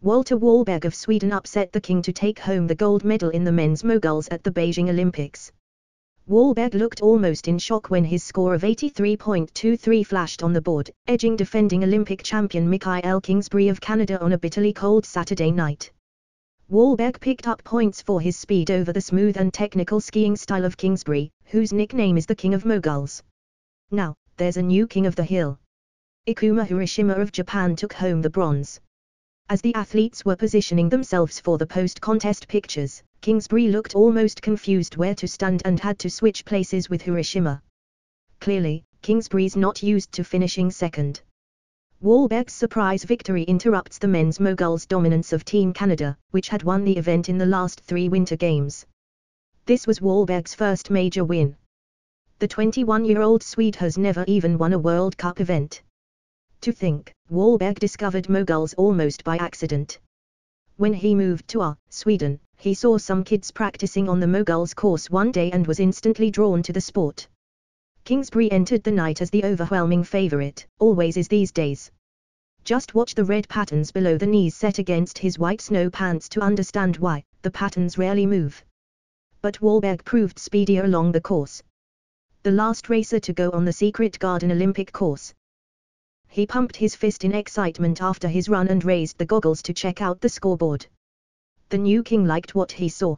Walter Wallberg of Sweden upset the king to take home the gold medal in the men's moguls at the Beijing Olympics. Wallberg looked almost in shock when his score of 83.23 flashed on the board, edging defending Olympic champion Mikael Kingsbury of Canada on a bitterly cold Saturday night. Wallberg picked up points for his speed over the smooth and technical skiing style of Kingsbury, whose nickname is the King of Moguls. Now, there's a new King of the Hill. Ikuma Horishima of Japan took home the bronze. As the athletes were positioning themselves for the post-contest pictures, Kingsbury looked almost confused where to stand and had to switch places with Horishima. Clearly, Kingsbury's not used to finishing second. Wallberg's surprise victory interrupts the men's moguls' dominance of Team Canada, which had won the event in the last three Winter Games. This was Wallberg's first major win. The 21-year-old Swede has never even won a World Cup event. To think, Wallberg discovered moguls almost by accident. When he moved to Åre, Sweden, he saw some kids practicing on the moguls course one day and was instantly drawn to the sport. Kingsbury entered the night as the overwhelming favorite, always is these days. Just watch the red patterns below the knees set against his white snow pants to understand why, the patterns rarely move. But Wallberg proved speedier along the course. The last racer to go on the Secret Garden Olympic course. He pumped his fist in excitement after his run and raised the goggles to check out the scoreboard. The new king liked what he saw,